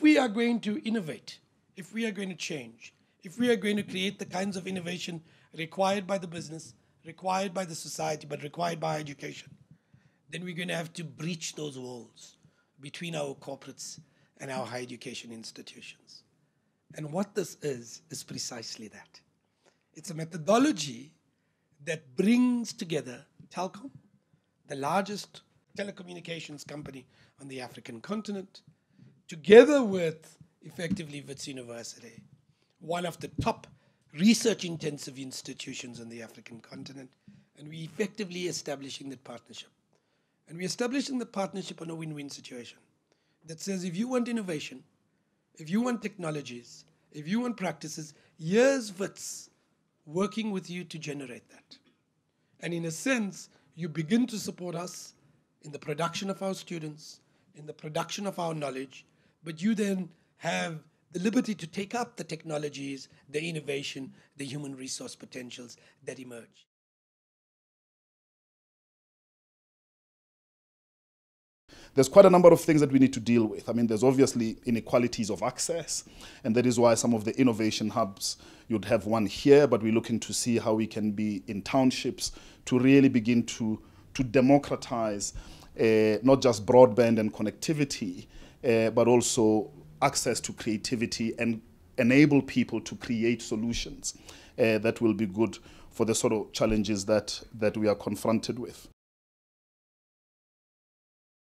we are going to innovate, if we are going to change, if we are going to create the kinds of innovation required by the business, required by the society, but required by education, then we're going to have to breach those walls between our corporates and our higher education institutions. And what this is, is precisely that. It's a methodology that brings together Telkom, the largest telecommunications company on the African continent, together with effectively Wits University, one of the top research intensive institutions on the African continent, and we're effectively establishing that partnership. And we're establishing the partnership on a win win situation that says if you want innovation, if you want technologies, if you want practices, here's Wits working with you to generate that. And in a sense, you begin to support us in the production of our students, in the production of our knowledge, but you then have the liberty to take up the technologies, the innovation, the human resource potentials that emerge. there's quite a number of things that we need to deal with. I mean, there's obviously inequalities of access, and that is why some of the innovation hubs, you'd have one here, but we're looking to see how we can be in townships to really begin to, to democratize not just broadband and connectivity, uh, but also access to creativity and enable people to create solutions uh, that will be good for the sort of challenges that, that we are confronted with.